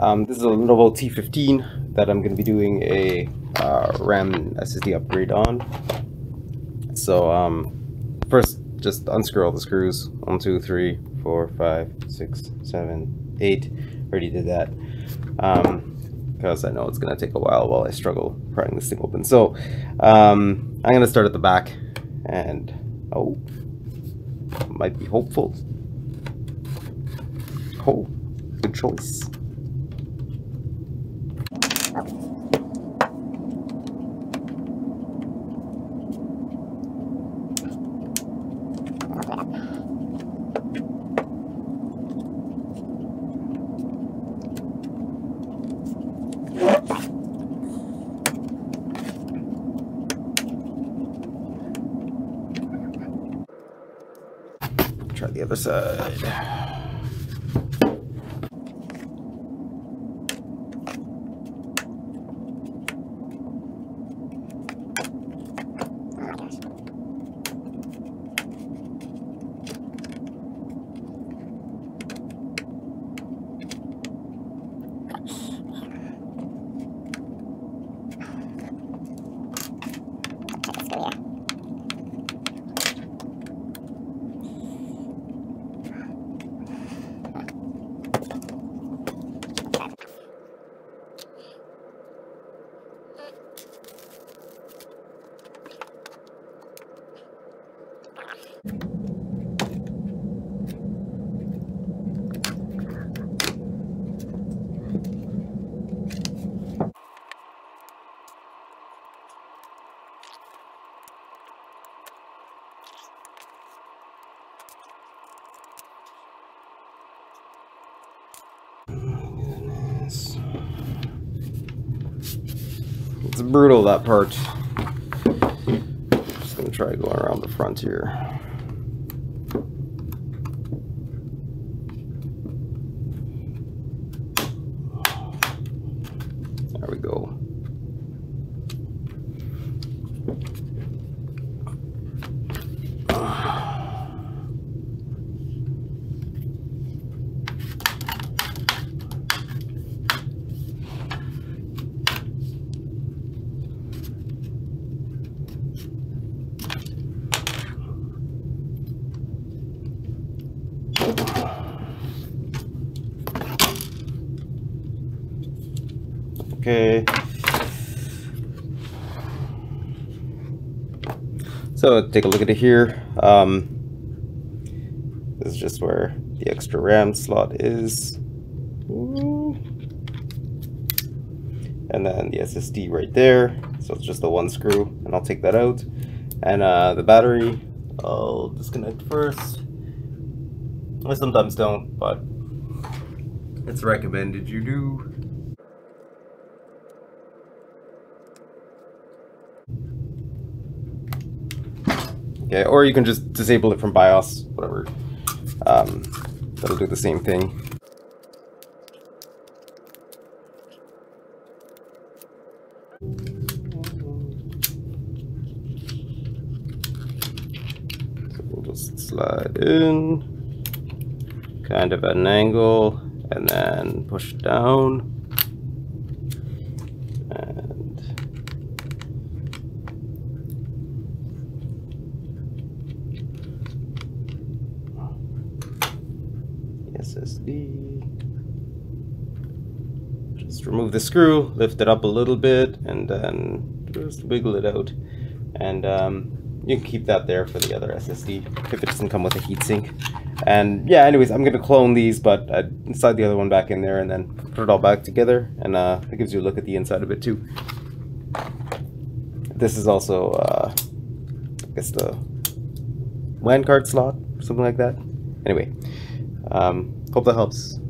Um, this is a Lenovo T15 that I'm going to be doing a uh, RAM SSD upgrade on. So um, first, just unscrew all the screws. One, two, three, four, five, six, seven, eight. Already did that. Um, because I know it's going to take a while while I struggle prying this thing open. So um, I'm going to start at the back and oh, might be hopeful. Oh, good choice. Try the other side. It's brutal that part. Just gonna try going around the front here. Okay. So take a look at it here. Um, this is just where the extra RAM slot is. And then the SSD right there. So it's just the one screw, and I'll take that out. And uh, the battery, I'll disconnect first. I sometimes don't, but it's recommended you do. Okay, or you can just disable it from BIOS, whatever. Um, that'll do the same thing. So we'll just slide in, kind of at an angle, and then push down. And SSD. Just remove the screw, lift it up a little bit, and then just wiggle it out. And um, you can keep that there for the other SSD if it doesn't come with a heatsink. And yeah, anyways, I'm gonna clone these, but I slide the other one back in there and then put it all back together, and uh, it gives you a look at the inside of it too. This is also, uh, I guess the LAN card slot, something like that. Anyway, um, hope that helps.